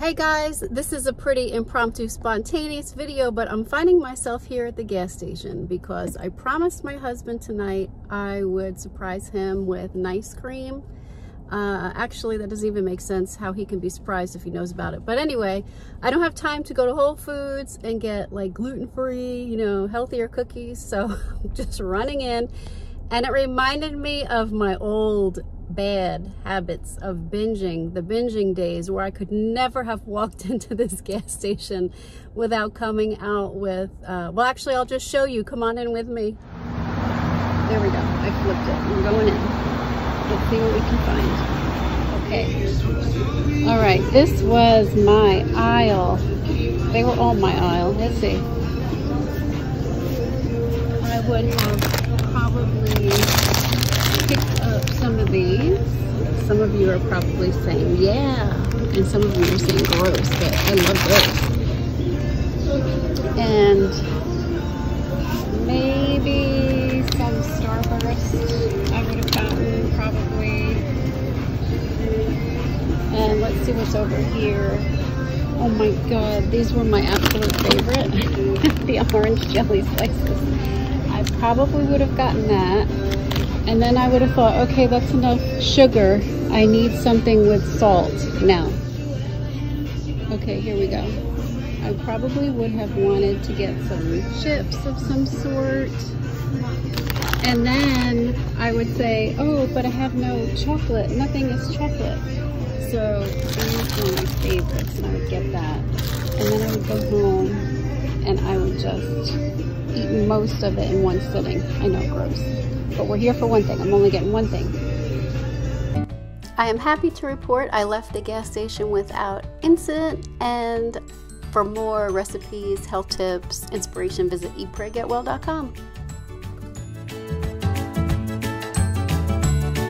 Hey guys, this is a pretty impromptu, spontaneous video, but I'm finding myself here at the gas station because I promised my husband tonight I would surprise him with nice cream. Uh, actually, that doesn't even make sense how he can be surprised if he knows about it. But anyway, I don't have time to go to Whole Foods and get like gluten-free, you know, healthier cookies. So I'm just running in and it reminded me of my old bad habits of binging, the binging days where I could never have walked into this gas station without coming out with, uh, well, actually, I'll just show you. Come on in with me. There we go. I flipped it. We're going in. Let's see what we can find. Okay. All right. This was my aisle. They were all my aisle. Let's see. I would have probably up some of these. Some of you are probably saying, yeah. And some of you are saying gross, but I love those. And maybe some Starburst I would have gotten probably. And let's see what's over here. Oh my god, these were my absolute favorite. the orange jelly slices. I probably would have gotten that. And then I would have thought, okay, that's enough sugar. I need something with salt now. Okay, here we go. I probably would have wanted to get some chips of some sort. And then I would say, oh, but I have no chocolate. Nothing is chocolate. So these were my favorites and I would get that. And then I would go home and I would just eat most of it in one sitting. I know, gross. But we're here for one thing. I'm only getting one thing. I am happy to report I left the gas station without incident and for more recipes, health tips, inspiration, visit eatpraygetwell.com.